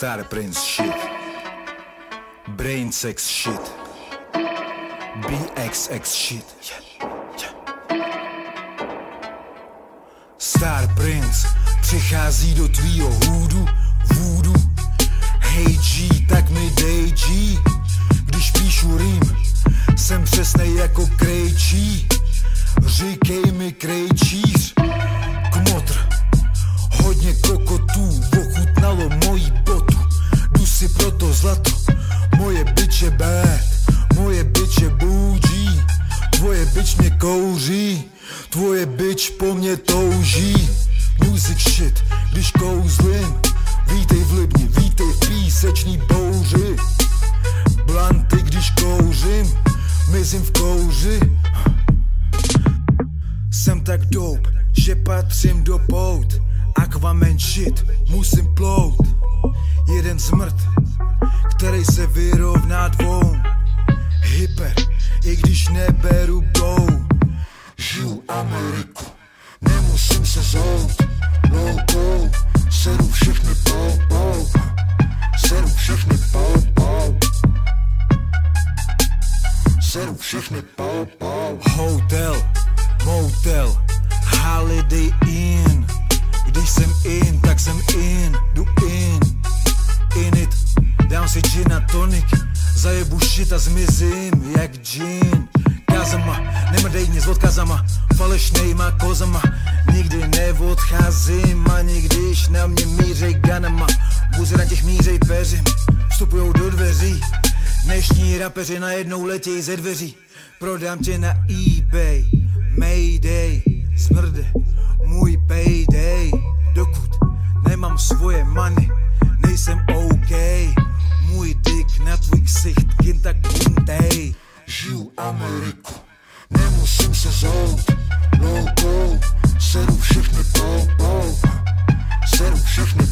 Star Prince shit. Brain sex shit. BXX shit. Star Prince přichází do tvýho hůdu, vůdu. Hej G, tak mi dej G. Když píšu rým, jsem přesnej jako krejčí. Říkej mi krejčíř, zlato, moje biče bad, moje biče bouží. Tvoje bič mě kouří, tvoje bič po mně touží. Music shit, když kouzlím, vítej v Libni, vítej v písečný bouři. Blanty, když kouřím, mizím v kouři. Jsem tak dope, že patřím do pout Aquaman shit, musím plout Jeden zmrt, který se vyrovná dvou. Hyper, i když neberu blou Žiju Ameriku, nemusím se zout. Low seru všechny pou, pou Seru všechny pou, pou Seru všechny pou, pou Hotel, motel, holiday inn. Když jsem in, tak jsem in, jdu in, si gin a tonic, zajebu shit a zmizím jak gin. Kazama, nemrdej mě s odkazama, falešnejma kozama. Nikdy neodcházím, ani když na mě mířej ganama. Buzy na těch mířej peřím, vstupujou do dveří. Dnešní rapeři najednou letějí ze dveří. Prodám tě na eBay, Mayday, smrde, můj payday. Dokud nemám svoje money, nejsem OK Můj dick na tvůj ksicht, kin tak kuntej Žiju Ameriku, nemusím se zout Low seru všechny pou Seru všechny